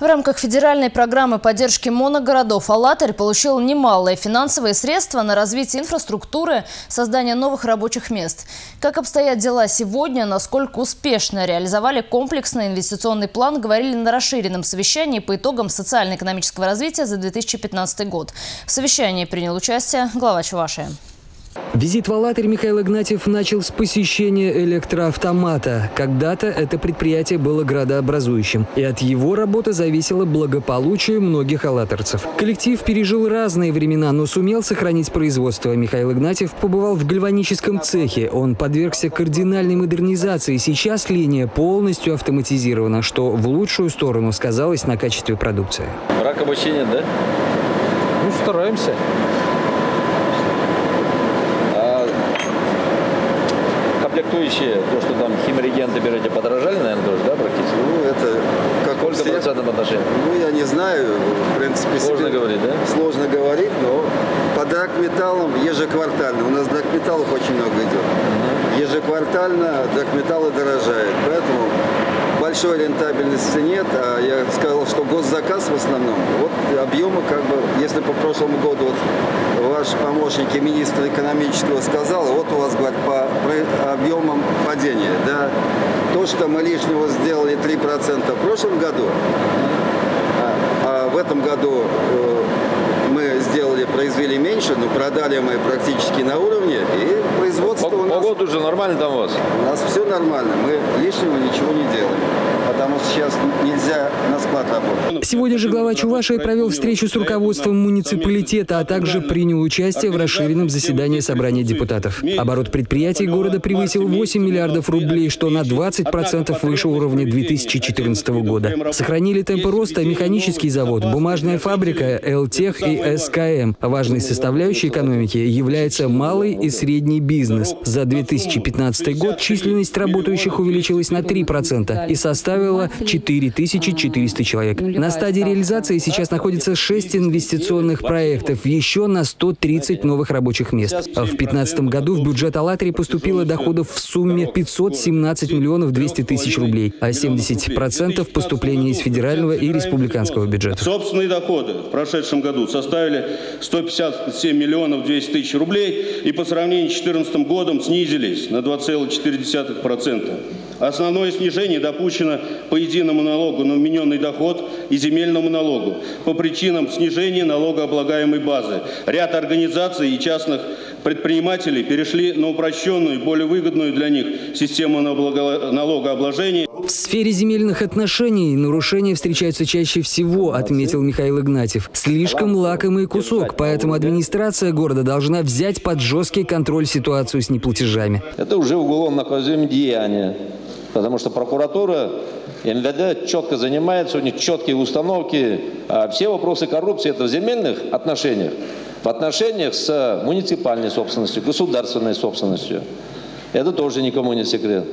В рамках федеральной программы поддержки моногородов «АЛЛАТРь» получил немалые финансовые средства на развитие инфраструктуры, создание новых рабочих мест. Как обстоят дела сегодня, насколько успешно реализовали комплексный инвестиционный план, говорили на расширенном совещании по итогам социально-экономического развития за 2015 год. В совещании принял участие глава Чувашии. Визит в Алатырь Михаил Игнатьев начал с посещения электроавтомата. Когда-то это предприятие было градообразующим, и от его работы зависело благополучие многих алатырцев. Коллектив пережил разные времена, но сумел сохранить производство. Михаил Игнатьев побывал в гальваническом цехе. Он подвергся кардинальной модернизации. Сейчас линия полностью автоматизирована, что в лучшую сторону сказалось на качестве продукции. Вообще нет, да? Ну, стараемся. Комплектующие, то, что там химрегенты берете, подорожали, наверное, тоже, да, практически? Ну, это как Сколько все... процентов отношений? Ну, я не знаю, в принципе... Сложно себе... говорить, да? Сложно говорить, но по драгметаллам ежеквартально. У нас драгметаллов очень много идет. Угу. Ежеквартально драгметаллы дорожают, поэтому большой рентабельности нет, а я сказал, что госзаказ в основном, вот объемы как бы, если по прошлому году вот ваш помощник и министр экономического сказал, вот у вас, говорит, по объемам падения, да, то, что мы лишнего сделали 3% в прошлом году, а, а в этом году э, мы сделали, произвели меньше, но продали мы практически на уровне, и Погода уже нормально там у вас? У нас все нормально, мы лишнего ничего не делаем потому что сейчас нельзя на склад работать. Сегодня же глава Чувашии провел встречу с руководством муниципалитета, а также принял участие в расширенном заседании собрания депутатов. Оборот предприятий города превысил 8 миллиардов рублей, что на 20% выше уровня 2014 года. Сохранили темпы роста механический завод, бумажная фабрика, ЛТЕХ и СКМ. Важной составляющей экономики является малый и средний бизнес. За 2015 год численность работающих увеличилась на 3% и составила составила 4400 человек. На стадии реализации сейчас находится 6 инвестиционных проектов, еще на 130 новых рабочих мест. В 2015 году в бюджет «АЛЛАТРИ» поступило доходов в сумме 517 миллионов 200 тысяч рублей, а 70% поступления из федерального и республиканского бюджета. Собственные доходы в прошедшем году составили 157 миллионов 200 тысяч рублей и по сравнению с 2014 годом снизились на 2,4%. Основное снижение допущено по единому налогу на вмененный доход и земельному налогу по причинам снижения налогооблагаемой базы. Ряд организаций и частных предпринимателей перешли на упрощенную, более выгодную для них систему налогообложения. В сфере земельных отношений нарушения встречаются чаще всего, отметил Михаил Игнатьев. Слишком лакомый кусок, поэтому администрация города должна взять под жесткий контроль ситуацию с неплатежами. Это уже уголовно наказуемое деяние. Потому что прокуратура и четко занимается, у них четкие установки. А все вопросы коррупции – это в земельных отношениях, в отношениях с муниципальной собственностью, государственной собственностью. Это тоже никому не секрет.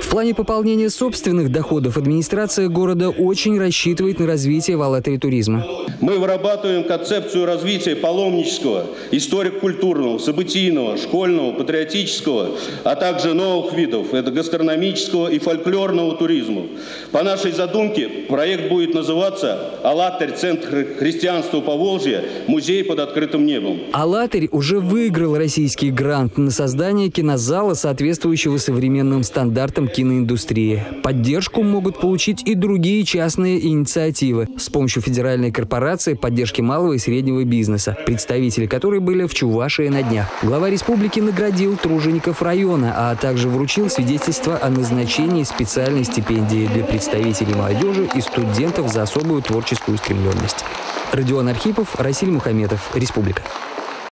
В плане пополнения собственных доходов администрация города очень рассчитывает на развитие Валатри туризма. Мы вырабатываем концепцию развития паломнического, историко-культурного, событийного, школьного, патриотического, а также новых видов – это гастрономического и фольклорного туризма. По нашей задумке проект будет называться «АЛЛАТРь. Центр христианства по Волжье. Музей под открытым небом». «АЛЛАТРь» уже выиграл российский грант на создание кинозала, соответствующего современным стандартам киноиндустрии. Поддержку могут получить и другие частные инициативы с помощью федеральной корпорации поддержки малого и среднего бизнеса, представители которой были в Чувашии на днях. Глава республики наградил тружеников района, а также вручил свидетельство о назначении специальной стипендии для представителей молодежи и студентов за особую творческую устремленность. Родион Архипов, Расиль Мухаметов, Республика.